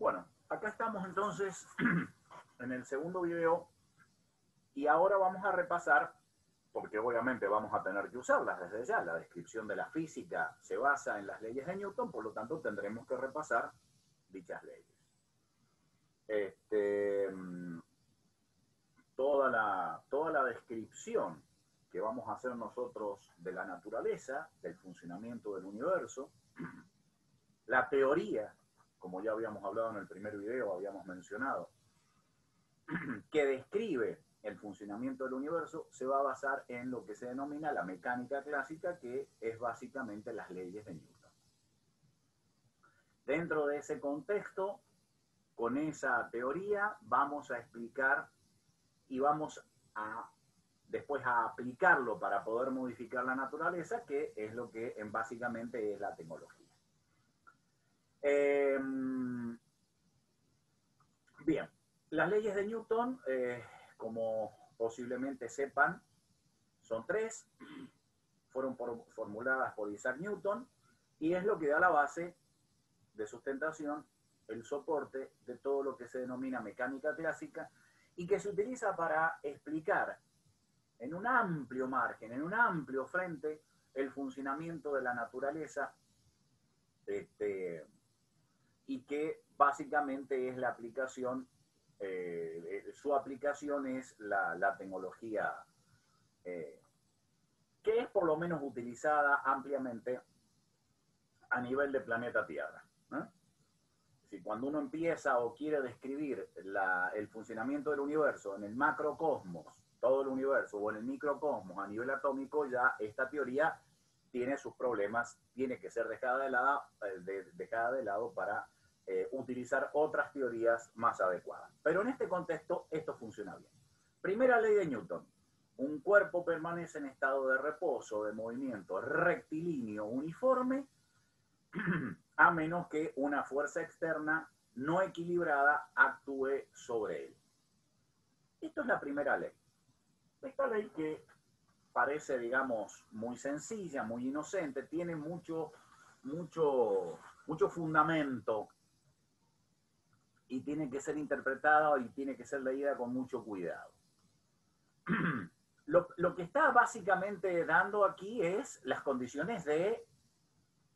Bueno, acá estamos entonces en el segundo video y ahora vamos a repasar, porque obviamente vamos a tener que usarlas desde ya, la descripción de la física se basa en las leyes de Newton, por lo tanto tendremos que repasar dichas leyes. Este, toda, la, toda la descripción que vamos a hacer nosotros de la naturaleza, del funcionamiento del universo, la teoría, como ya habíamos hablado en el primer video, habíamos mencionado, que describe el funcionamiento del universo, se va a basar en lo que se denomina la mecánica clásica, que es básicamente las leyes de Newton. Dentro de ese contexto, con esa teoría, vamos a explicar y vamos a después a aplicarlo para poder modificar la naturaleza, que es lo que en básicamente es la tecnología. Em, bien, las leyes de Newton, eh, como posiblemente sepan, son tres, fueron formuladas por Isaac Newton y es lo que da la base de sustentación, el soporte de todo lo que se denomina mecánica clásica y que se utiliza para explicar en un amplio margen, en un amplio frente, el funcionamiento de la naturaleza este, y que básicamente es la aplicación, eh, eh, su aplicación es la, tecnología eh, que es por lo menos utilizada ampliamente a nivel de planeta Tierra. Si cuando uno empieza o quiere describir el funcionamiento del universo en el macrocosmos, todo el universo o en el microcosmos a nivel atómico, ya esta teoría tiene sus problemas, tiene que ser dejada de lado, eh, dejada de lado para eh, utilizar otras teorías más adecuadas. Pero en este contexto esto funciona bien. Primera ley de Newton. Un cuerpo permanece en estado de reposo, de movimiento rectilíneo uniforme, a menos que una fuerza externa no equilibrada actúe sobre él. Esto es la primera ley. Esta ley que parece, digamos, muy sencilla, muy inocente, tiene mucho, mucho, mucho fundamento y tiene que ser interpretada y tiene que ser leída con mucho cuidado. Lo, lo que está básicamente dando aquí es las condiciones de,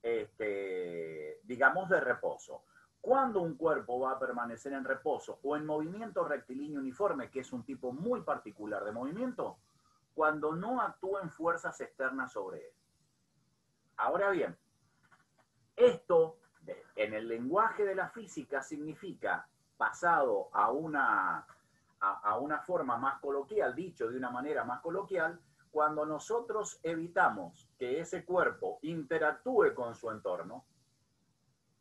este, digamos, de reposo. Cuando un cuerpo va a permanecer en reposo o en movimiento rectilíneo uniforme, que es un tipo muy particular de movimiento, cuando no actúen fuerzas externas sobre él. Ahora bien, esto en el lenguaje de la física significa, pasado a una, a una forma más coloquial, dicho de una manera más coloquial, cuando nosotros evitamos que ese cuerpo interactúe con su entorno,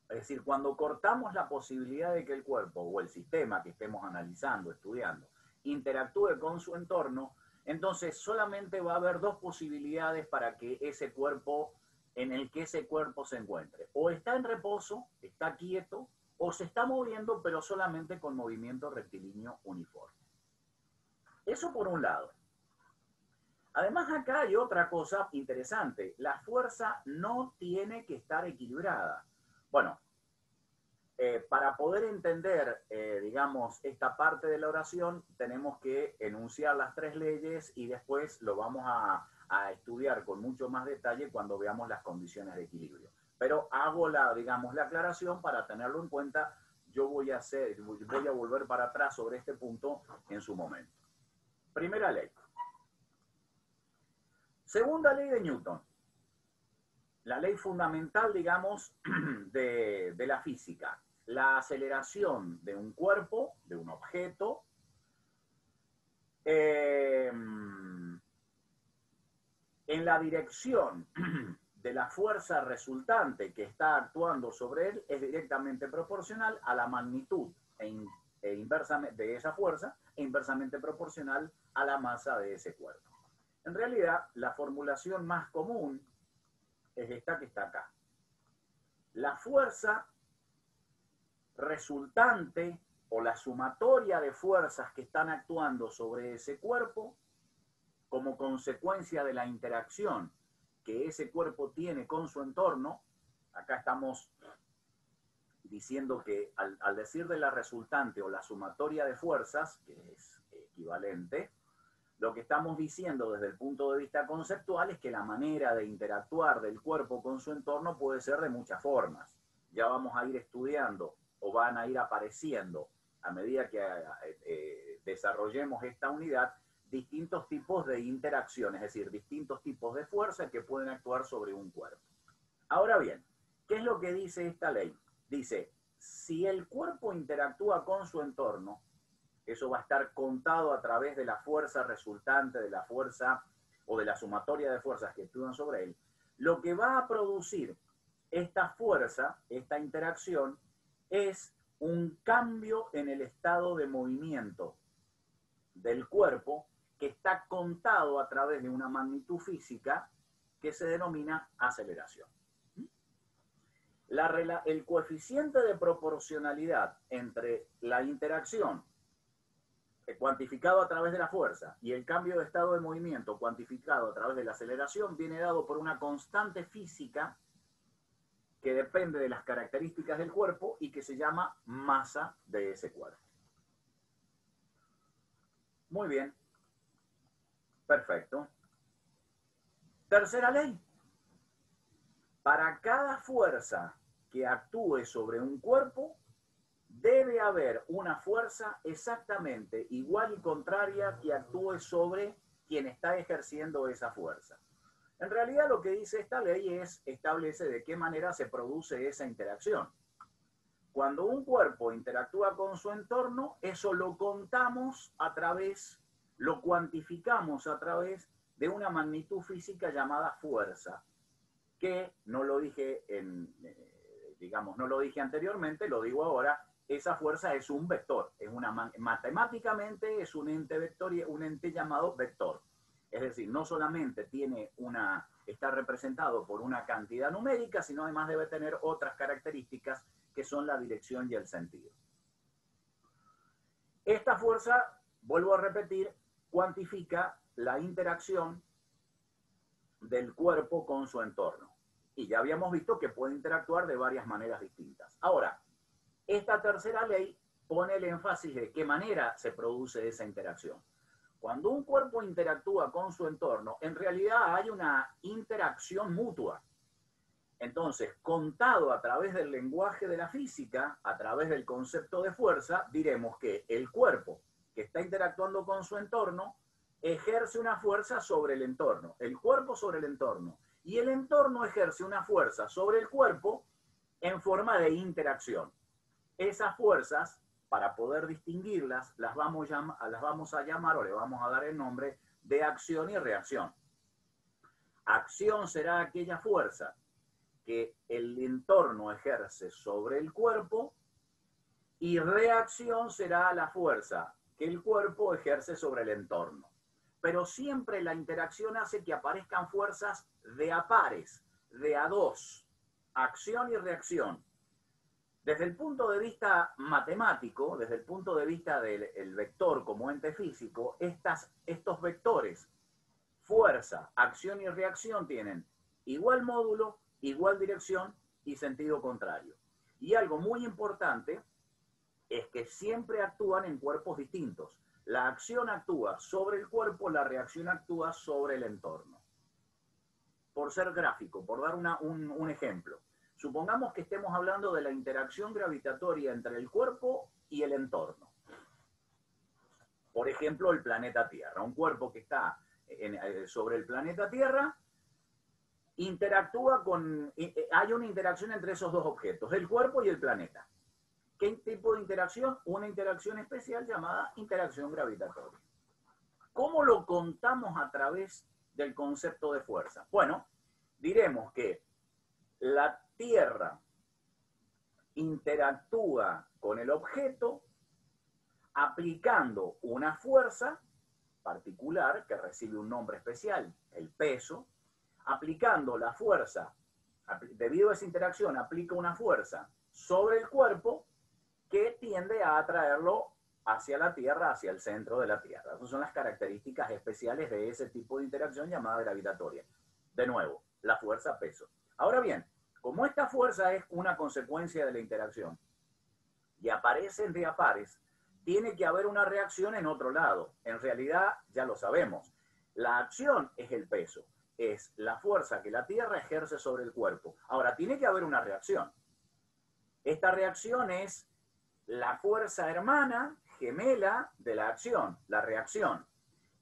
es decir, cuando cortamos la posibilidad de que el cuerpo o el sistema que estemos analizando, estudiando, interactúe con su entorno, entonces solamente va a haber dos posibilidades para que ese cuerpo, en el que ese cuerpo se encuentre. O está en reposo, está quieto, o se está moviendo, pero solamente con movimiento rectilíneo uniforme. Eso por un lado. Además, acá hay otra cosa interesante. La fuerza no tiene que estar equilibrada. Bueno, eh, para poder entender, eh, digamos, esta parte de la oración, tenemos que enunciar las tres leyes y después lo vamos a, estudiar con mucho más detalle cuando veamos las condiciones de equilibrio. Pero hago la, digamos, la aclaración para tenerlo en cuenta. Yo voy a hacer, voy a volver para atrás sobre este punto en su momento. Primera ley. Segunda ley de Newton la ley fundamental, digamos, de, la física. La aceleración de un cuerpo, de un objeto, em, en la dirección de la fuerza resultante que está actuando sobre él es directamente proporcional a la magnitud e, e inversamente, de esa fuerza e inversamente proporcional a la masa de ese cuerpo. En realidad, la formulación más común es esta que está acá. La fuerza resultante o la sumatoria de fuerzas que están actuando sobre ese cuerpo como consecuencia de la interacción que ese cuerpo tiene con su entorno, acá estamos diciendo que al, al, decir de la resultante o la sumatoria de fuerzas, que es equivalente, lo que estamos diciendo desde el punto de vista conceptual es que la manera de interactuar del cuerpo con su entorno puede ser de muchas formas. Ya vamos a ir estudiando o van a ir apareciendo a medida que eh, eh, desarrollemos esta unidad distintos tipos de interacción, es decir, distintos tipos de fuerza que pueden actuar sobre un cuerpo. Ahora bien, ¿qué es lo que dice esta ley? Dice, si el cuerpo interactúa con su entorno, eso va a estar contado a través de la fuerza resultante, de la fuerza o de la sumatoria de fuerzas que actúan sobre él, lo que va a producir esta fuerza, esta interacción, es un cambio en el estado de movimiento del cuerpo que está contado a través de una magnitud física que se denomina aceleración. el coeficiente de proporcionalidad entre la interacción cuantificado a través de la fuerza y el cambio de estado de movimiento cuantificado a través de la aceleración viene dado por una constante física que depende de las características del cuerpo y que se llama masa de ese cuerpo. Muy bien. Perfecto. Tercera ley. Para cada fuerza que actúe sobre un cuerpo, debe haber una fuerza exactamente igual y contraria que actúe sobre quien está ejerciendo esa fuerza. En realidad lo que dice esta ley es, establece de qué manera se produce esa interacción. Cuando un cuerpo interactúa con su entorno, eso lo contamos a través, lo cuantificamos a través de una magnitud física llamada fuerza, que no lo dije en, eh, digamos, no lo dije anteriormente, lo digo ahora, esa fuerza es un vector, es una matemáticamente es un ente vector, un ente llamado vector. Es decir, no solamente tiene una, está representado por una cantidad numérica, sino además debe tener otras características que son la dirección y el sentido. Esta fuerza, vuelvo a repetir, cuantifica la interacción del cuerpo con su entorno. Y ya habíamos visto que puede interactuar de varias maneras distintas. Ahora, esta tercera ley pone el énfasis de qué manera se produce esa interacción. Cuando un cuerpo interactúa con su entorno, en realidad hay una interacción mutua. Entonces, contado a través del lenguaje de la física, a través del concepto de fuerza, diremos que el cuerpo que está interactuando con su entorno ejerce una fuerza sobre el entorno, el cuerpo sobre el entorno, y el entorno ejerce una fuerza sobre el cuerpo en forma de interacción. Esas fuerzas para poder distinguirlas, las vamos, las vamos a llamar o le vamos a dar el nombre de acción y reacción. Acción será aquella fuerza que el entorno ejerce sobre el cuerpo y reacción será la fuerza que el cuerpo ejerce sobre el entorno. Pero siempre la interacción hace que aparezcan fuerzas de a pares, de a dos, acción y reacción. Desde el punto de vista matemático, desde el punto de vista del vector como ente físico, estas, estos vectores, fuerza, acción y reacción, tienen igual módulo, igual dirección y sentido contrario. Y algo muy importante es que siempre actúan en cuerpos distintos. La acción actúa sobre el cuerpo, la reacción actúa sobre el entorno. Por ser gráfico, por dar un, un ejemplo. Supongamos que estemos hablando de la interacción gravitatoria entre el cuerpo y el entorno. Por ejemplo, el planeta Tierra. Un cuerpo que está eh, sobre el planeta Tierra interactúa con... Eh, hay una interacción entre esos dos objetos, el cuerpo y el planeta. ¿Qué tipo de interacción? Una interacción especial llamada interacción gravitatoria. ¿Cómo lo contamos a través del concepto de fuerza? Bueno, diremos que la Tierra interactúa con el objeto aplicando una fuerza particular que recibe un nombre especial, el peso, aplicando la fuerza, debido a esa interacción, aplica una fuerza sobre el cuerpo que tiende a atraerlo hacia la Tierra, hacia el centro de la Tierra. Esas son las características especiales de ese tipo de interacción llamada gravitatoria. De nuevo, la fuerza peso. Ahora bien, como esta fuerza es una consecuencia de la interacción, y aparecen de a tiene que haber una reacción en otro lado. En realidad, ya lo sabemos, la acción es el peso, es la fuerza que la Tierra ejerce sobre el cuerpo. Ahora, tiene que haber una reacción. Esta reacción es la fuerza hermana, gemela de la acción, la reacción.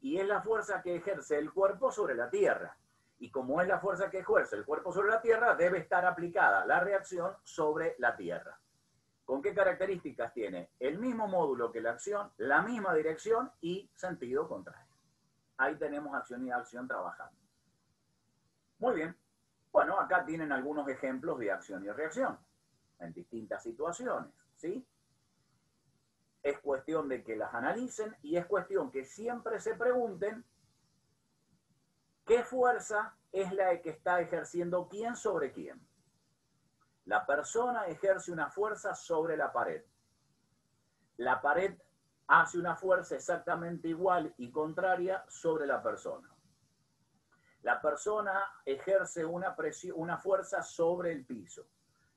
Y es la fuerza que ejerce el cuerpo sobre la Tierra. Y como es la fuerza que ejerce el cuerpo sobre la Tierra, debe estar aplicada la reacción sobre la Tierra. ¿Con qué características tiene? El mismo módulo que la acción, la misma dirección y sentido contrario. Ahí tenemos acción y acción trabajando. Muy bien. Bueno, acá tienen algunos ejemplos de acción y reacción en distintas situaciones, ¿sí? Es cuestión de que las analicen y es cuestión que siempre se pregunten qué fuerza es la que está ejerciendo quién sobre quién. La persona ejerce una fuerza sobre la pared. La pared hace una fuerza exactamente igual y contraria sobre la persona. La persona ejerce una, una fuerza sobre el piso.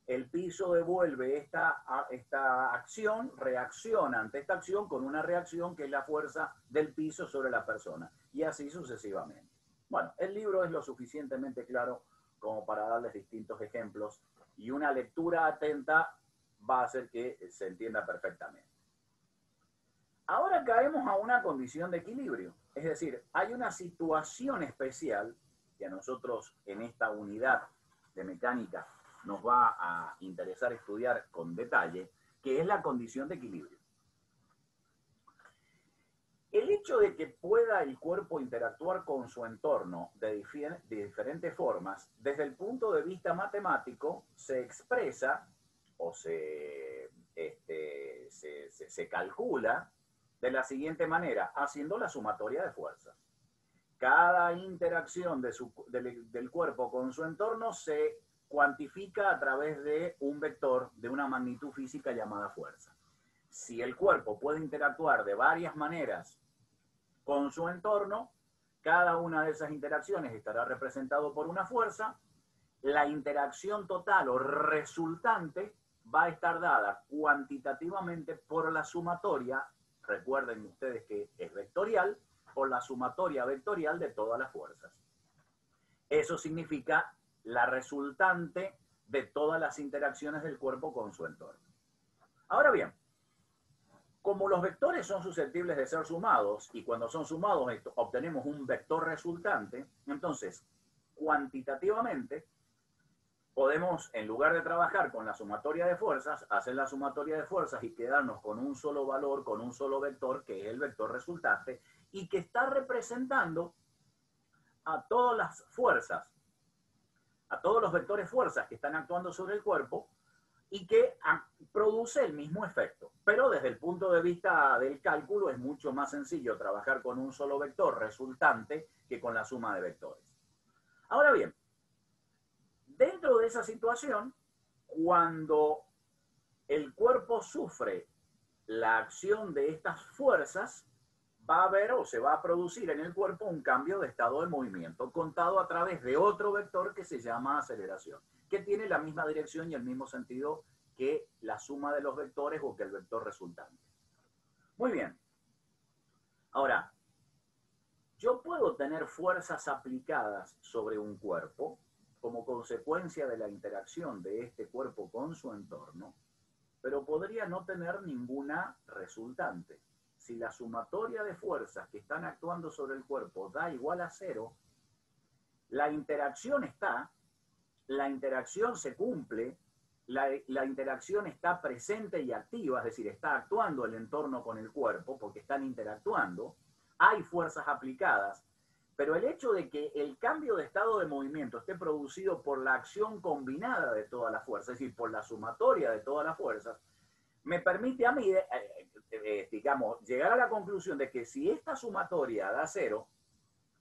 El piso devuelve esta, esta acción, reacciona ante esta acción con una reacción que es la fuerza del piso sobre la persona. Y así sucesivamente. Bueno, el libro es lo suficientemente claro como para darles distintos ejemplos y una lectura atenta va a hacer que se entienda perfectamente. Ahora caemos a una condición de equilibrio, es decir, hay una situación especial que a nosotros en esta unidad de mecánica nos va a interesar estudiar con detalle, que es la condición de equilibrio. El hecho de que pueda el cuerpo interactuar con su entorno de, diferentes formas, desde el punto de vista matemático, se expresa o se, este, se calcula de la siguiente manera, haciendo la sumatoria de fuerzas. Cada interacción del cuerpo con su entorno se cuantifica a través de un vector de una magnitud física llamada fuerza. Si el cuerpo puede interactuar de varias maneras con su entorno, cada una de esas interacciones estará representado por una fuerza. La interacción total o resultante va a estar dada cuantitativamente por la sumatoria recuerden ustedes que es vectorial, por la sumatoria vectorial de todas las fuerzas. Eso significa la resultante de todas las interacciones del cuerpo con su entorno. Ahora bien, como los vectores son susceptibles de ser sumados y cuando son sumados obtenemos un vector resultante, entonces cuantitativamente podemos, en lugar de trabajar con la sumatoria de fuerzas, hacer la sumatoria de fuerzas y quedarnos con un solo valor, con un solo vector, que es el vector resultante, y que está representando a todas las fuerzas, a todos los vectores fuerzas que están actuando sobre el cuerpo y que produce el mismo efecto. Pero desde el punto de vista del cálculo es mucho más sencillo trabajar con un solo vector resultante que con la suma de vectores. Ahora bien, Dentro de esa situación, cuando el cuerpo sufre la acción de estas fuerzas, va a haber o se va a producir en el cuerpo un cambio de estado de movimiento, contado a través de otro vector que se llama aceleración, que tiene la misma dirección y el mismo sentido que la suma de los vectores o que el vector resultante. Muy bien. Ahora, yo puedo tener fuerzas aplicadas sobre un cuerpo como consecuencia de la interacción de este cuerpo con su entorno, pero podría no tener ninguna resultante. Si la sumatoria de fuerzas que están actuando sobre el cuerpo da igual a cero, la interacción está, la interacción se cumple, la, interacción está presente y activa, es decir, está actuando el entorno con el cuerpo porque están interactuando, hay fuerzas aplicadas, pero el hecho de que el cambio de estado de movimiento esté producido por la acción combinada de todas las fuerzas, es decir, por la sumatoria de todas las fuerzas, me permite a mí, eh, eh, eh, digamos, llegar a la conclusión de que si esta sumatoria da cero,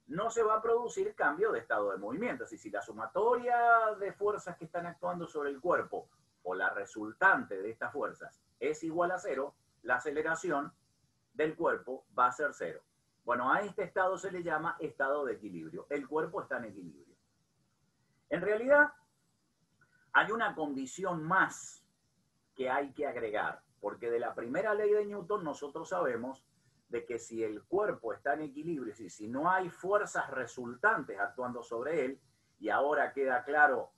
no se va a producir cambio de estado de movimiento. Decir, si la sumatoria de fuerzas que están actuando sobre el cuerpo o la resultante de estas fuerzas es igual a cero, la aceleración del cuerpo va a ser cero. Bueno, a este estado se le llama estado de equilibrio. El cuerpo está en equilibrio. En realidad, hay una condición más que hay que agregar. Porque de la primera ley de Newton nosotros sabemos de que si el cuerpo está en equilibrio, y si no hay fuerzas resultantes actuando sobre él, y ahora queda claro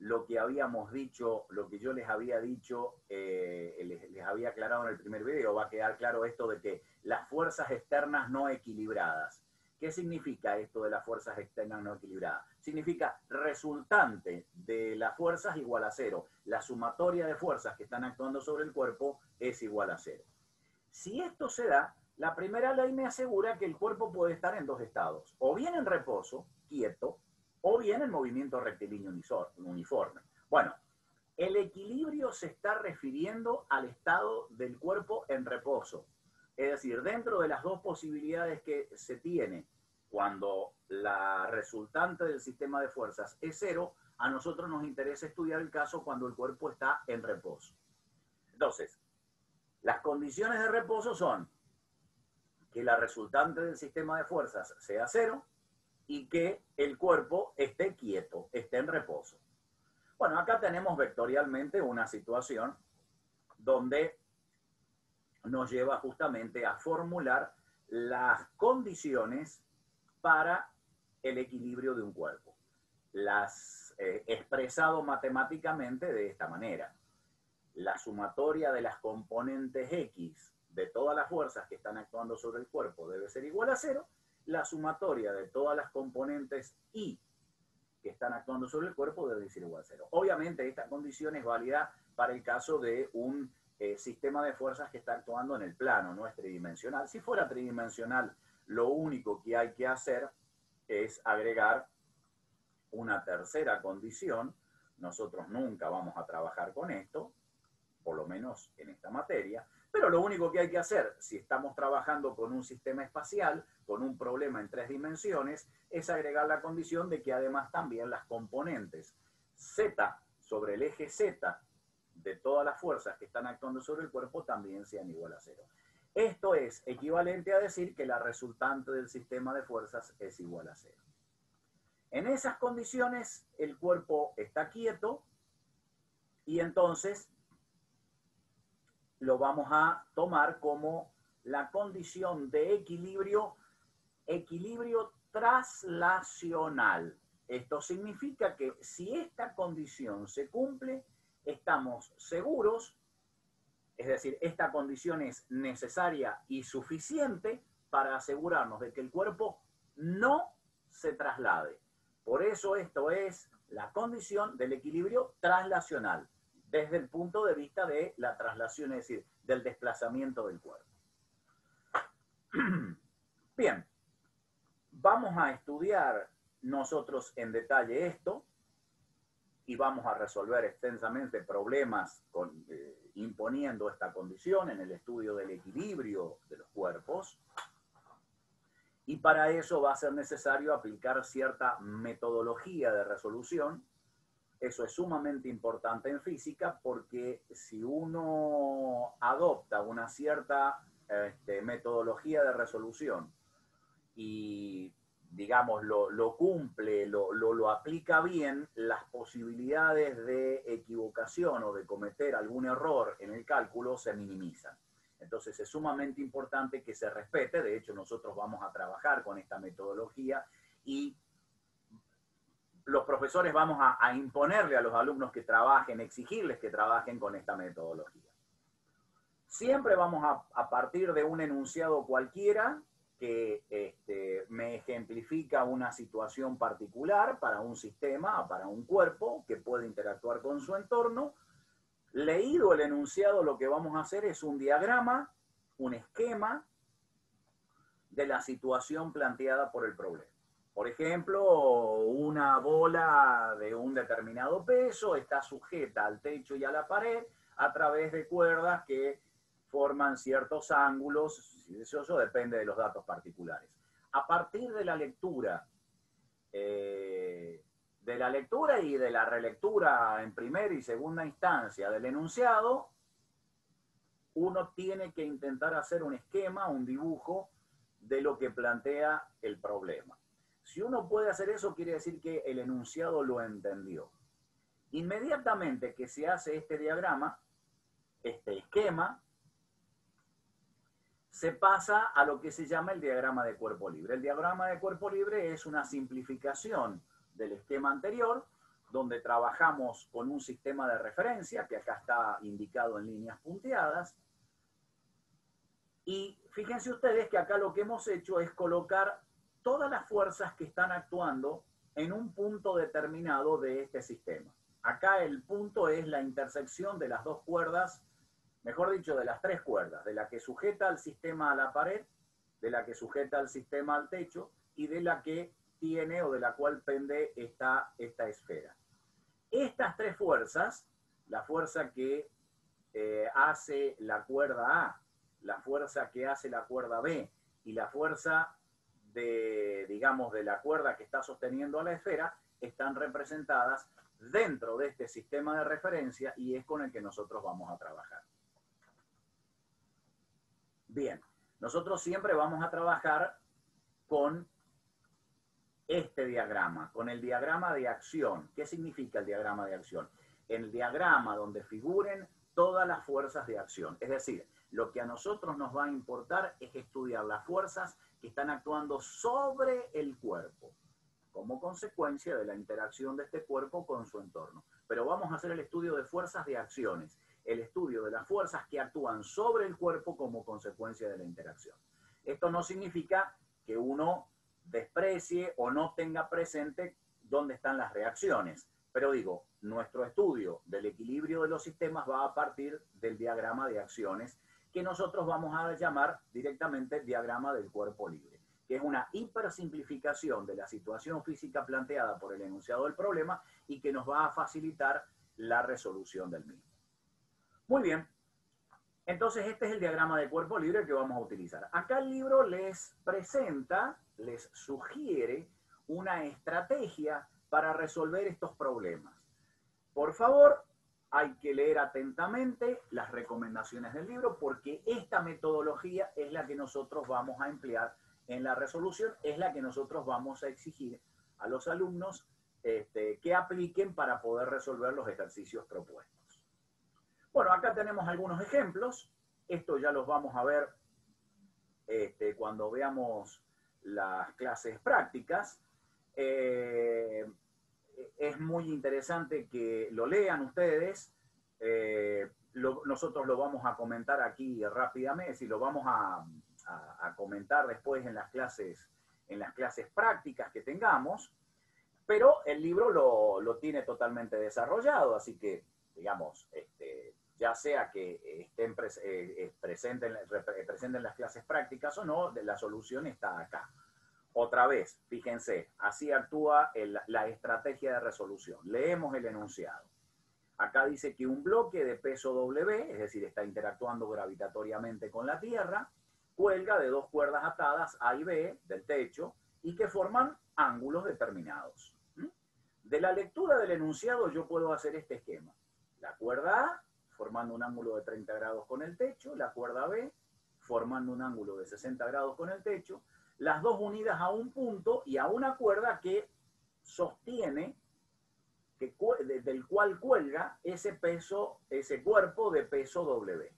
lo que habíamos dicho, lo que yo les había dicho, eh, les, había aclarado en el primer video, va a quedar claro esto de que las fuerzas externas no equilibradas. ¿Qué significa esto de las fuerzas externas no equilibradas? Significa resultante de las fuerzas igual a cero. La sumatoria de fuerzas que están actuando sobre el cuerpo es igual a cero. Si esto se da, la primera ley me asegura que el cuerpo puede estar en dos estados, o bien en reposo, quieto, o bien en movimiento rectilíneo uniforme. Bueno, el equilibrio se está refiriendo al estado del cuerpo en reposo. Es decir, dentro de las dos posibilidades que se tiene cuando la resultante del sistema de fuerzas es cero, a nosotros nos interesa estudiar el caso cuando el cuerpo está en reposo. Entonces, las condiciones de reposo son que la resultante del sistema de fuerzas sea cero y que el cuerpo esté quieto, esté en reposo. Bueno, acá tenemos vectorialmente una situación donde nos lleva justamente a formular las condiciones para el equilibrio de un cuerpo. Las eh, expresado matemáticamente de esta manera. La sumatoria de las componentes X de todas las fuerzas que están actuando sobre el cuerpo debe ser igual a cero, la sumatoria de todas las componentes Y que están actuando sobre el cuerpo debe ser igual a cero. Obviamente esta condición es válida para el caso de un eh, sistema de fuerzas que está actuando en el plano, no es tridimensional. Si fuera tridimensional, lo único que hay que hacer es agregar una tercera condición. Nosotros nunca vamos a trabajar con esto, por lo menos en esta materia, pero lo único que hay que hacer, si estamos trabajando con un sistema espacial, con un problema en tres dimensiones, es agregar la condición de que además también las componentes Z sobre el eje Z de todas las fuerzas que están actuando sobre el cuerpo también sean igual a cero. Esto es equivalente a decir que la resultante del sistema de fuerzas es igual a cero. En esas condiciones, el cuerpo está quieto y entonces lo vamos a tomar como la condición de equilibrio, equilibrio traslacional. Esto significa que si esta condición se cumple, estamos seguros, es decir, esta condición es necesaria y suficiente para asegurarnos de que el cuerpo no se traslade. Por eso esto es la condición del equilibrio traslacional desde el punto de vista de la traslación, es decir, del desplazamiento del cuerpo. Bien, vamos a estudiar nosotros en detalle esto y vamos a resolver extensamente problemas eh, imponiendo esta condición en el estudio del equilibrio de los cuerpos. Y para eso va a ser necesario aplicar cierta metodología de resolución eso es sumamente importante en física porque si uno adopta una cierta este, metodología de resolución y, digamos, lo, cumple, lo, lo, aplica bien, las posibilidades de equivocación o de cometer algún error en el cálculo se minimizan. Entonces es sumamente importante que se respete, de hecho nosotros vamos a trabajar con esta metodología y los profesores vamos a, imponerle a los alumnos que trabajen, exigirles que trabajen con esta metodología. Siempre vamos a, partir de un enunciado cualquiera que este, me ejemplifica una situación particular para un sistema, para un cuerpo que puede interactuar con su entorno. Leído el enunciado, lo que vamos a hacer es un diagrama, un esquema de la situación planteada por el problema. Por ejemplo, una bola de un determinado peso está sujeta al techo y a la pared a través de cuerdas que forman ciertos ángulos, eso depende de los datos particulares. A partir de la lectura, eh, de la lectura y de la relectura en primera y segunda instancia del enunciado, uno tiene que intentar hacer un esquema, un dibujo de lo que plantea el problema. Si uno puede hacer eso, quiere decir que el enunciado lo entendió. Inmediatamente que se hace este diagrama, este esquema, se pasa a lo que se llama el diagrama de cuerpo libre. El diagrama de cuerpo libre es una simplificación del esquema anterior, donde trabajamos con un sistema de referencia, que acá está indicado en líneas punteadas. Y fíjense ustedes que acá lo que hemos hecho es colocar todas las fuerzas que están actuando en un punto determinado de este sistema. Acá el punto es la intersección de las dos cuerdas, mejor dicho, de las tres cuerdas, de la que sujeta al sistema a la pared, de la que sujeta al sistema al techo y de la que tiene o de la cual pende esta, esta esfera. Estas tres fuerzas, la fuerza que eh, hace la cuerda A, la fuerza que hace la cuerda B y la fuerza de, digamos, de la cuerda que está sosteniendo a la esfera, están representadas dentro de este sistema de referencia y es con el que nosotros vamos a trabajar. Bien, nosotros siempre vamos a trabajar con este diagrama, con el diagrama de acción. ¿Qué significa el diagrama de acción? El diagrama donde figuren todas las fuerzas de acción. Es decir, lo que a nosotros nos va a importar es estudiar las fuerzas que están actuando sobre el cuerpo como consecuencia de la interacción de este cuerpo con su entorno. Pero vamos a hacer el estudio de fuerzas de acciones, el estudio de las fuerzas que actúan sobre el cuerpo como consecuencia de la interacción. Esto no significa que uno desprecie o no tenga presente dónde están las reacciones. Pero digo, nuestro estudio del equilibrio de los sistemas va a partir del diagrama de acciones que nosotros vamos a llamar directamente diagrama del cuerpo libre que es una hipersimplificación de la situación física planteada por el enunciado del problema y que nos va a facilitar la resolución del mismo. Muy bien, entonces este es el diagrama de cuerpo libre que vamos a utilizar. Acá el libro les presenta, les sugiere una estrategia para resolver estos problemas. Por favor, hay que leer atentamente las recomendaciones del libro porque esta metodología es la que nosotros vamos a emplear en la resolución es la que nosotros vamos a exigir a los alumnos este, que apliquen para poder resolver los ejercicios propuestos. Bueno, acá tenemos algunos ejemplos. Esto ya los vamos a ver este, cuando veamos las clases prácticas. Eh, es muy interesante que lo lean ustedes. Eh, nosotros lo vamos a comentar aquí rápidamente, y lo vamos a, comentar después en las clases, en las clases prácticas que tengamos, pero el libro lo, tiene totalmente desarrollado, así que, digamos, este, ya sea que estén eh, presentes, en las clases prácticas o no, la solución está acá. Otra vez, fíjense, así actúa la estrategia de resolución. Leemos el enunciado. Acá dice que un bloque de peso W, es decir, está interactuando gravitatoriamente con la Tierra, cuelga de dos cuerdas atadas A y B del techo y que forman ángulos determinados. De la lectura del enunciado yo puedo hacer este esquema. La cuerda A formando un ángulo de 30 grados con el techo, la cuerda B formando un ángulo de 60 grados con el techo, las dos unidas a un punto y a una cuerda que sostiene, que, del cual cuelga ese peso, ese cuerpo de peso W.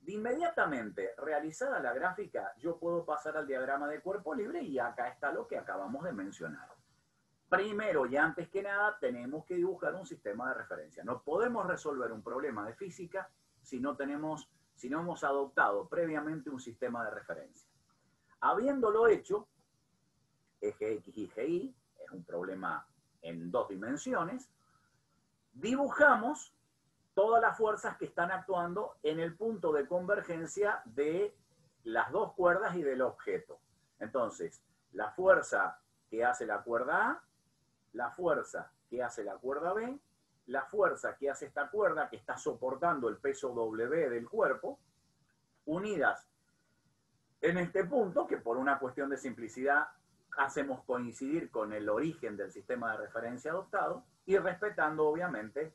De inmediatamente realizada la gráfica, yo puedo pasar al diagrama de cuerpo libre y acá está lo que acabamos de mencionar. Primero y antes que nada, tenemos que dibujar un sistema de referencia. No podemos resolver un problema de física si no, tenemos, si no hemos adoptado previamente un sistema de referencia. Habiéndolo hecho, eje X y Y, es un problema en dos dimensiones, dibujamos todas las fuerzas que están actuando en el punto de convergencia de las dos cuerdas y del objeto. Entonces, la fuerza que hace la cuerda A, la fuerza que hace la cuerda B, la fuerza que hace esta cuerda que está soportando el peso W del cuerpo, unidas en este punto, que por una cuestión de simplicidad hacemos coincidir con el origen del sistema de referencia adoptado, y respetando obviamente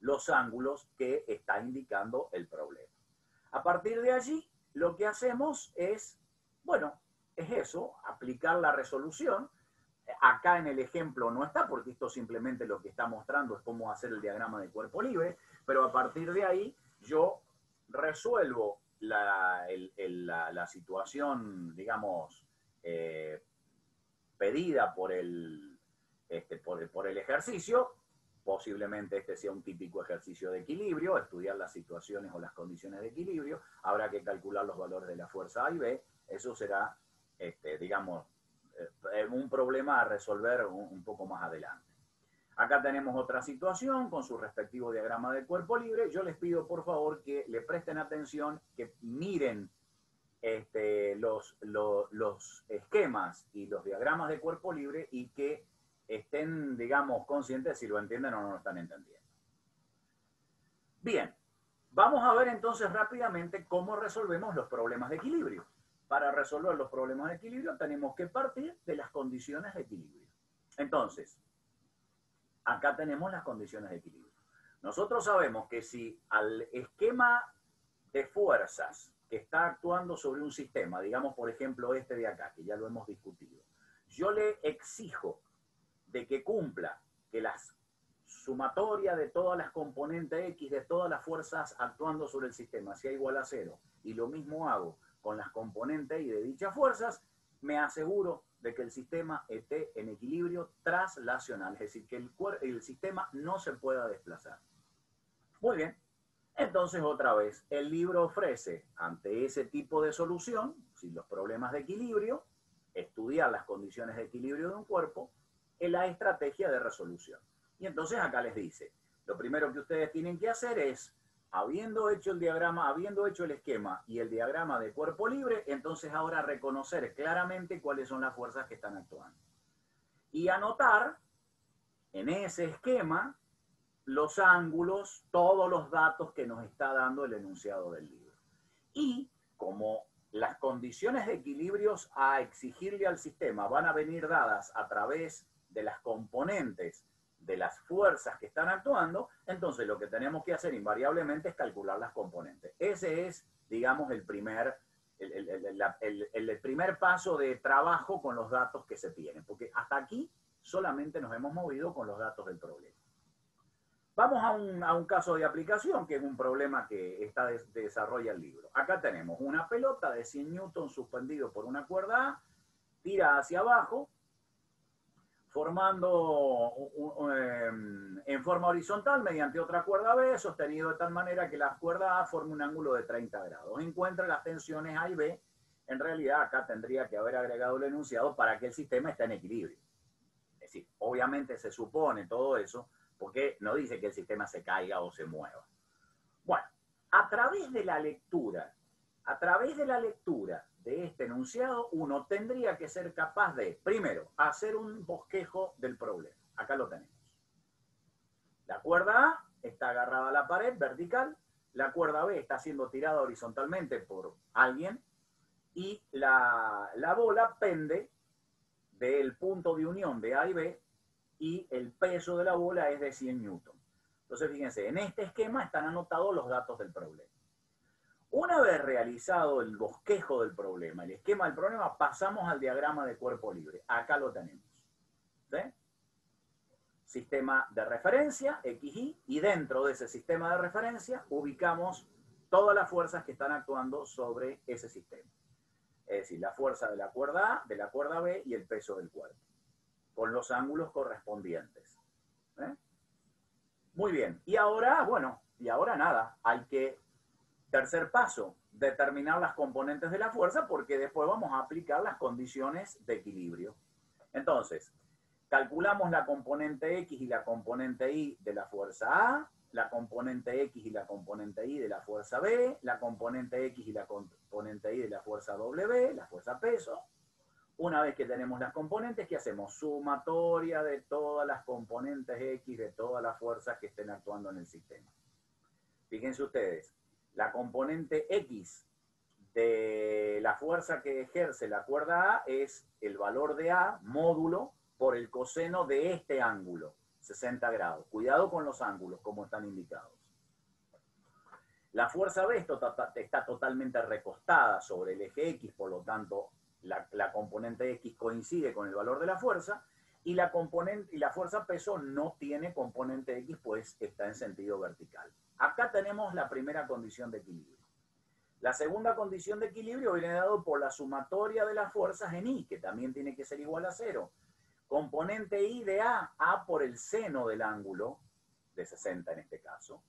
los ángulos que está indicando el problema. A partir de allí, lo que hacemos es, bueno, es eso, aplicar la resolución. Acá en el ejemplo no está, porque esto simplemente lo que está mostrando es cómo hacer el diagrama de cuerpo libre, pero a partir de ahí yo resuelvo la, la, situación, digamos, eh, pedida por el, este, por, por el ejercicio, posiblemente este sea un típico ejercicio de equilibrio, estudiar las situaciones o las condiciones de equilibrio, habrá que calcular los valores de la fuerza A y B, eso será, este, digamos, eh, un problema a resolver un, poco más adelante. Acá tenemos otra situación con su respectivo diagrama de cuerpo libre. Yo les pido por favor que le presten atención, que miren este, los, los esquemas y los diagramas de cuerpo libre y que estén, digamos, conscientes si lo entienden o no lo están entendiendo. Bien, vamos a ver entonces rápidamente cómo resolvemos los problemas de equilibrio. Para resolver los problemas de equilibrio tenemos que partir de las condiciones de equilibrio. Entonces, acá tenemos las condiciones de equilibrio. Nosotros sabemos que si al esquema de fuerzas que está actuando sobre un sistema, digamos por ejemplo este de acá, que ya lo hemos discutido, yo le exijo de que cumpla que la sumatoria de todas las componentes X, de todas las fuerzas actuando sobre el sistema, sea igual a cero, y lo mismo hago con las componentes Y de dichas fuerzas, me aseguro de que el sistema esté en equilibrio traslacional, es decir, que el, el sistema no se pueda desplazar. Muy bien, entonces otra vez, el libro ofrece ante ese tipo de solución, si los problemas de equilibrio, estudiar las condiciones de equilibrio de un cuerpo, en la estrategia de resolución. Y entonces acá les dice, lo primero que ustedes tienen que hacer es, habiendo hecho el diagrama, habiendo hecho el esquema y el diagrama de cuerpo libre, entonces ahora reconocer claramente cuáles son las fuerzas que están actuando. Y anotar en ese esquema los ángulos, todos los datos que nos está dando el enunciado del libro. Y como las condiciones de equilibrios a exigirle al sistema van a venir dadas a través de las componentes de las fuerzas que están actuando, entonces lo que tenemos que hacer invariablemente es calcular las componentes. Ese es, digamos, el primer, el, primer paso de trabajo con los datos que se tienen, porque hasta aquí solamente nos hemos movido con los datos del problema. Vamos a un, a un caso de aplicación, que es un problema que está desarrolla el libro. Acá tenemos una pelota de 100 newtons suspendido por una cuerda A, tira hacia abajo, formando em, en forma horizontal mediante otra cuerda B, sostenido de tal manera que la cuerda A forme un ángulo de 30 grados. Encuentra las tensiones A y B. En realidad acá tendría que haber agregado el enunciado para que el sistema esté en equilibrio. Es decir, obviamente se supone todo eso porque no dice que el sistema se caiga o se mueva. Bueno, a través de la lectura, a través de la lectura de este enunciado, uno tendría que ser capaz de, primero, hacer un bosquejo del problema. Acá lo tenemos. La cuerda A está agarrada a la pared vertical, la cuerda B está siendo tirada horizontalmente por alguien y la, la bola pende del punto de unión de A y B y el peso de la bola es de 100 newton. Entonces, fíjense, en este esquema están anotados los datos del problema. Una vez realizado el bosquejo del problema, el esquema del problema, pasamos al diagrama de cuerpo libre. Acá lo tenemos. Sistema de referencia, XY, y dentro de ese sistema de referencia ubicamos todas las fuerzas que están actuando sobre ese sistema. Es decir, la fuerza de la cuerda A, de la cuerda B y el peso del cuerpo, con los ángulos correspondientes. Muy bien. Y ahora, bueno, y ahora nada, hay que Tercer paso, determinar las componentes de la fuerza porque después vamos a aplicar las condiciones de equilibrio. Entonces, calculamos la componente X y la componente Y de la fuerza A, la componente X y la componente Y de la fuerza B, la componente X y la componente Y de la fuerza W, la fuerza peso. Una vez que tenemos las componentes, ¿qué hacemos? Sumatoria de todas las componentes X de todas las fuerzas que estén actuando en el sistema. Fíjense ustedes, la componente X de la fuerza que ejerce la cuerda A es el valor de A módulo por el coseno de este ángulo, 60 grados. Cuidado con los ángulos, como están indicados. La fuerza B está totalmente recostada sobre el eje X, por lo tanto, la, la, componente X coincide con el valor de la fuerza, y la, componente, y la fuerza peso no tiene componente X, pues está en sentido vertical. Acá tenemos la primera condición de equilibrio. La segunda condición de equilibrio viene dado por la sumatoria de las fuerzas en I, que también tiene que ser igual a cero. Componente I de A, A por el seno del ángulo, de 60 en este caso.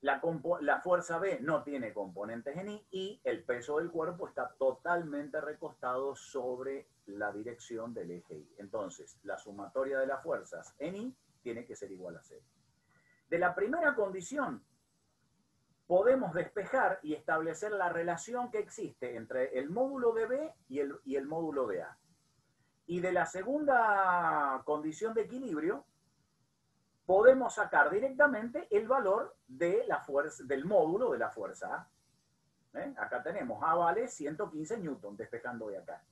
La, la, fuerza B no tiene componentes en I y el peso del cuerpo está totalmente recostado sobre la dirección del eje Y. Entonces, la sumatoria de las fuerzas en I tiene que ser igual a cero. De la primera condición, podemos despejar y establecer la relación que existe entre el módulo de B y el, y el módulo de A. Y de la segunda condición de equilibrio, podemos sacar directamente el valor de la fuerza, del módulo de la fuerza A. ¿Eh? Acá tenemos A vale 115 newton, despejando de acá.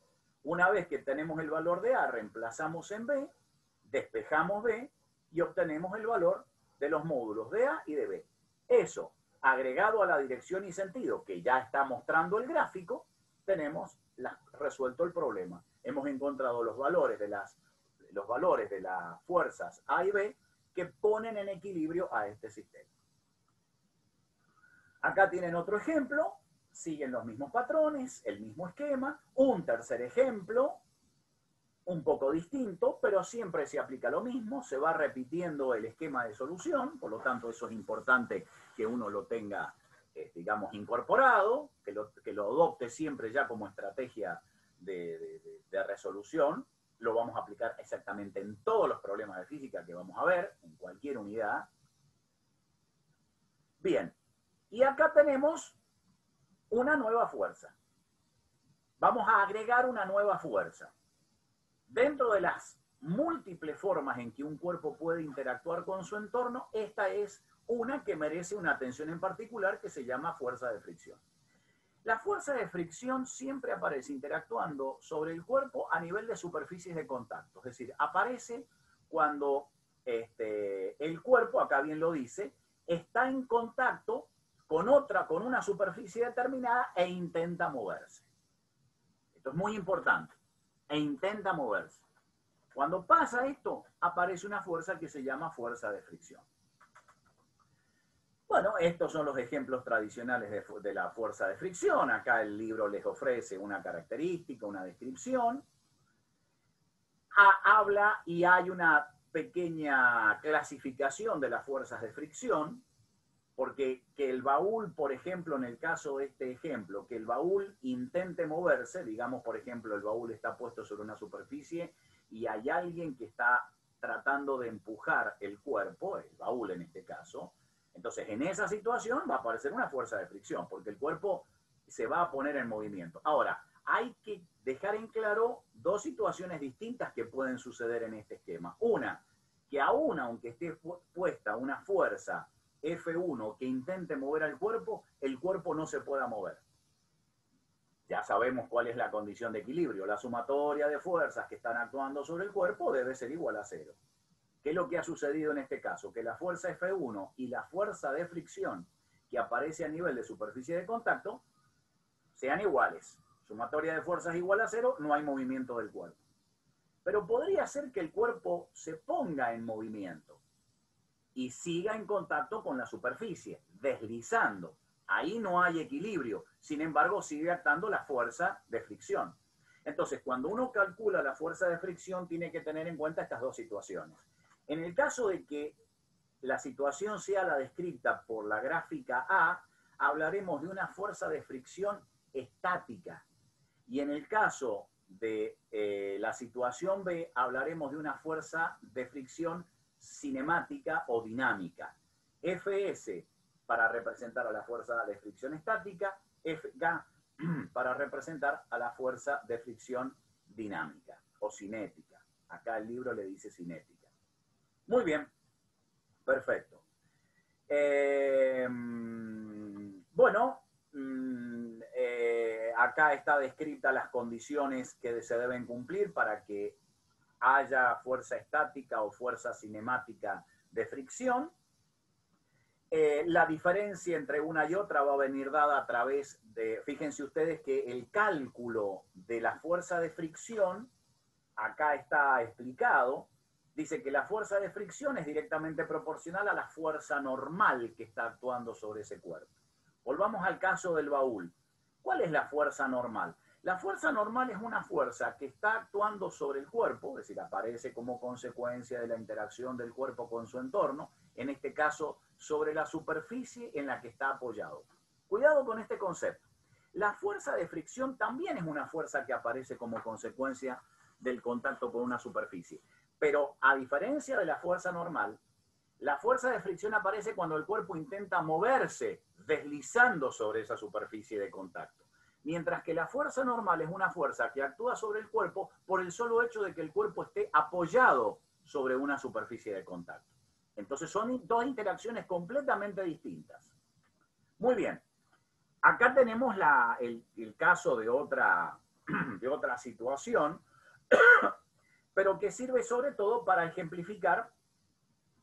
Una vez que tenemos el valor de A, reemplazamos en B, despejamos B y obtenemos el valor de los módulos de A y de B. Eso agregado a la dirección y sentido que ya está mostrando el gráfico, tenemos resuelto el problema. Hemos encontrado los valores de las, los valores de las fuerzas A y B que ponen en equilibrio a este sistema. Acá tienen otro ejemplo, siguen los mismos patrones, el mismo esquema. Un tercer ejemplo, un poco distinto, pero siempre se aplica lo mismo, se va repitiendo el esquema de solución, por lo tanto eso es importante que uno lo tenga, eh, digamos, incorporado, que lo, que lo, adopte siempre ya como estrategia de, de resolución. Lo vamos a aplicar exactamente en todos los problemas de física que vamos a ver, en cualquier unidad. Bien, y acá tenemos una nueva fuerza. Vamos a agregar una nueva fuerza. Dentro de las múltiples formas en que un cuerpo puede interactuar con su entorno, esta es una que merece una atención en particular que se llama fuerza de fricción. La fuerza de fricción siempre aparece interactuando sobre el cuerpo a nivel de superficies de contacto, es decir, aparece cuando este, el cuerpo, acá bien lo dice, está en contacto con otra, con una superficie determinada e intenta moverse. Esto es muy importante e intenta moverse. Cuando pasa esto, aparece una fuerza que se llama fuerza de fricción. Bueno, estos son los ejemplos tradicionales de, la fuerza de fricción. Acá el libro les ofrece una característica, una descripción. habla y hay una pequeña clasificación de las fuerzas de fricción porque que el baúl, por ejemplo, en el caso de este ejemplo, que el baúl intente moverse, digamos, por ejemplo, el baúl está puesto sobre una superficie y hay alguien que está tratando de empujar el cuerpo, el baúl en este caso, entonces en esa situación va a aparecer una fuerza de fricción, porque el cuerpo se va a poner en movimiento. Ahora, hay que dejar en claro dos situaciones distintas que pueden suceder en este esquema. Una, que aún aunque esté puesta una fuerza F1 que intente mover al cuerpo, el cuerpo no se pueda mover. Ya sabemos cuál es la condición de equilibrio. La sumatoria de fuerzas que están actuando sobre el cuerpo debe ser igual a cero. ¿Qué es lo que ha sucedido en este caso? Que la fuerza F1 y la fuerza de fricción que aparece a nivel de superficie de contacto sean iguales. Sumatoria de fuerzas igual a cero, no hay movimiento del cuerpo. Pero podría ser que el cuerpo se ponga en movimiento y siga en contacto con la superficie, deslizando. Ahí no hay equilibrio, sin embargo sigue actando la fuerza de fricción. Entonces, cuando uno calcula la fuerza de fricción, tiene que tener en cuenta estas dos situaciones. En el caso de que la situación sea la descrita por la gráfica A, hablaremos de una fuerza de fricción estática. Y en el caso de eh, la situación B, hablaremos de una fuerza de fricción cinemática o dinámica. Fs para representar a la fuerza de fricción estática, Fg para representar a la fuerza de fricción dinámica o cinética. Acá el libro le dice cinética. Muy bien, perfecto. Em, bueno, mm, eh, acá está descrita las condiciones que se deben cumplir para que haya fuerza estática o fuerza cinemática de fricción. Eh, la diferencia entre una y otra va a venir dada a través de, fíjense ustedes que el cálculo de la fuerza de fricción, acá está explicado, dice que la fuerza de fricción es directamente proporcional a la fuerza normal que está actuando sobre ese cuerpo. Volvamos al caso del baúl. ¿Cuál es la fuerza normal? La fuerza normal es una fuerza que está actuando sobre el cuerpo, es decir, aparece como consecuencia de la interacción del cuerpo con su entorno, en este caso sobre la superficie en la que está apoyado. Cuidado con este concepto. La fuerza de fricción también es una fuerza que aparece como consecuencia del contacto con una superficie. Pero a diferencia de la fuerza normal, la fuerza de fricción aparece cuando el cuerpo intenta moverse deslizando sobre esa superficie de contacto. Mientras que la fuerza normal es una fuerza que actúa sobre el cuerpo por el solo hecho de que el cuerpo esté apoyado sobre una superficie de contacto. Entonces son dos interacciones completamente distintas. Muy bien. Acá tenemos el, caso de otra, de otra situación, pero que sirve sobre todo para ejemplificar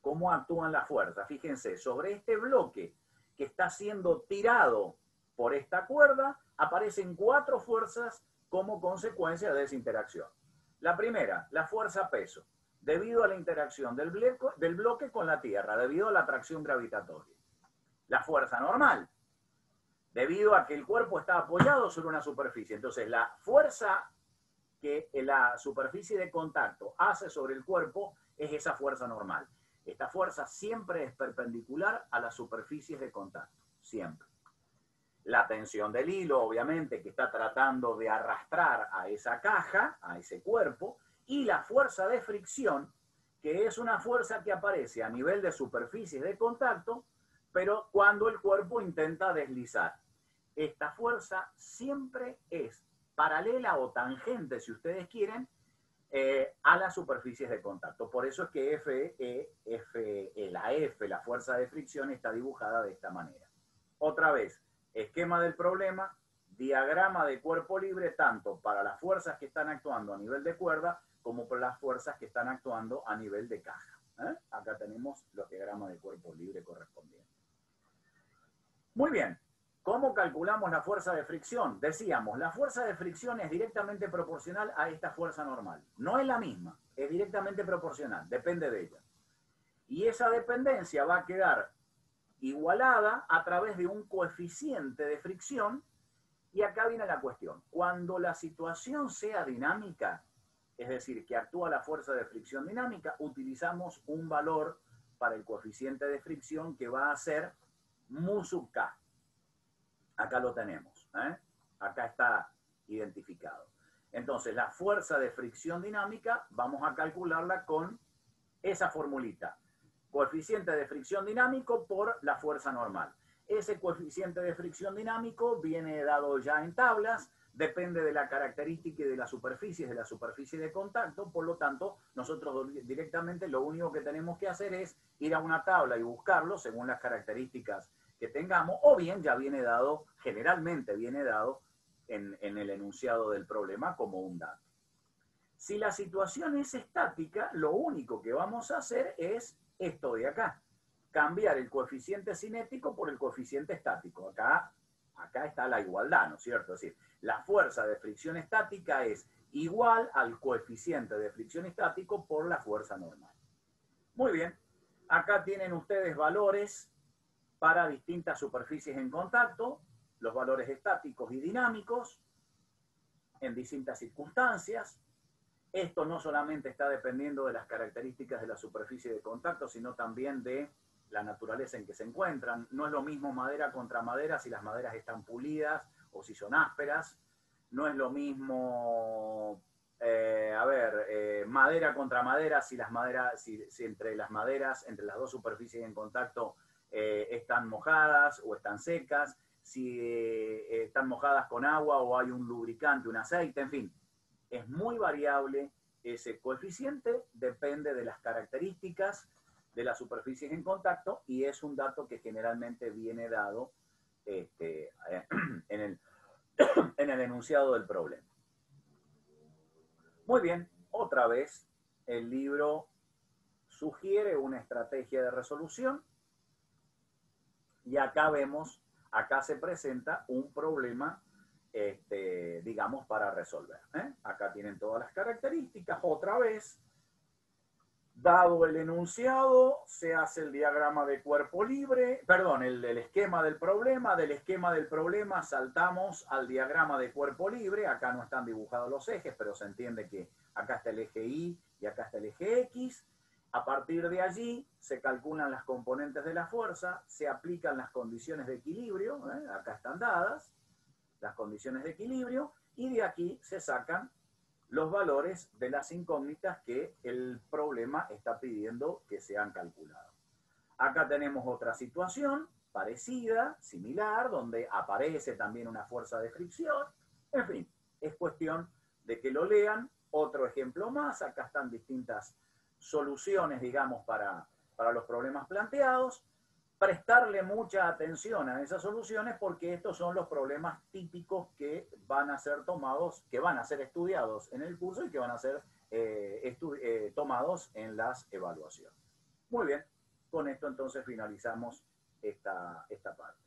cómo actúan las fuerzas. Fíjense, sobre este bloque que está siendo tirado por esta cuerda, aparecen cuatro fuerzas como consecuencia de esa interacción. La primera, la fuerza peso, debido a la interacción del bloque, con la Tierra, debido a la atracción gravitatoria. La fuerza normal, debido a que el cuerpo está apoyado sobre una superficie. Entonces, la fuerza que la superficie de contacto hace sobre el cuerpo es esa fuerza normal. Esta fuerza siempre es perpendicular a las superficies de contacto, siempre la tensión del hilo, obviamente, que está tratando de arrastrar a esa caja, a ese cuerpo, y la fuerza de fricción, que es una fuerza que aparece a nivel de superficies de contacto, pero cuando el cuerpo intenta deslizar. Esta fuerza siempre es paralela o tangente, si ustedes quieren, eh, a las superficies de contacto. Por eso es que F, e, F, e, la F, la fuerza de fricción, está dibujada de esta manera. Otra vez, esquema del problema, diagrama de cuerpo libre, tanto para las fuerzas que están actuando a nivel de cuerda como para las fuerzas que están actuando a nivel de caja. ¿eh? Acá tenemos los diagramas de cuerpo libre correspondientes. Muy bien, ¿cómo calculamos la fuerza de fricción? Decíamos, la fuerza de fricción es directamente proporcional a esta fuerza normal. No es la misma, es directamente proporcional, depende de ella. Y esa dependencia va a quedar igualada a través de un coeficiente de fricción. Y acá viene la cuestión. Cuando la situación sea dinámica, es decir, que actúa la fuerza de fricción dinámica, utilizamos un valor para el coeficiente de fricción que va a ser mu sub k. Acá lo tenemos. ¿eh? Acá está identificado. Entonces, la fuerza de fricción dinámica vamos a calcularla con esa formulita coeficiente de fricción dinámico por la fuerza normal. Ese coeficiente de fricción dinámico viene dado ya en tablas, depende de la característica y de la superficie, de la superficie de contacto, por lo tanto, nosotros directamente lo único que tenemos que hacer es ir a una tabla y buscarlo según las características que tengamos, o bien ya viene dado, generalmente viene dado en, en el enunciado del problema como un dato. Si la situación es estática, lo único que vamos a hacer es esto de acá. Cambiar el coeficiente cinético por el coeficiente estático. Acá, acá está la igualdad, ¿no es cierto? Es decir, la fuerza de fricción estática es igual al coeficiente de fricción estático por la fuerza normal. Muy bien, acá tienen ustedes valores para distintas superficies en contacto, los valores estáticos y dinámicos en distintas circunstancias. Esto no solamente está dependiendo de las características de la superficie de contacto, sino también de la naturaleza en que se encuentran. No es lo mismo madera contra madera si las maderas están pulidas o si son ásperas. No es lo mismo, eh, a ver, eh, madera contra madera si las maderas, si, entre las maderas, entre las dos superficies en contacto eh, están mojadas o están secas, si están mojadas con agua o hay un lubricante, un aceite, en fin es muy variable ese coeficiente, depende de las características de las superficies en contacto y es un dato que generalmente viene dado este, en, el, en el enunciado del problema. Muy bien, otra vez el libro sugiere una estrategia de resolución y acá vemos, acá se presenta un problema este, digamos, para resolver. ¿eh? Acá tienen todas las características. Otra vez, Dado el enunciado, se hace el diagrama de cuerpo libre, perdón, el, esquema del problema. Del esquema del problema saltamos al diagrama de cuerpo libre. Acá no están dibujados los ejes, pero se entiende que acá está el eje Y y acá está el eje X. A partir de allí se calculan las componentes de la fuerza, se aplican las condiciones de equilibrio, ¿eh? acá están dadas las condiciones de equilibrio, y de aquí se sacan los valores de las incógnitas que el problema está pidiendo que sean calculados. Acá tenemos otra situación parecida, similar, donde aparece también una fuerza de fricción. En fin, es cuestión de que lo lean. Otro ejemplo más, acá están distintas soluciones, digamos, para, para los problemas planteados prestarle mucha atención a esas soluciones porque estos son los problemas típicos que van a ser tomados, que van a ser estudiados en el curso y que van a ser eh, eh, tomados en las evaluaciones. Muy bien, con esto entonces finalizamos esta, esta parte.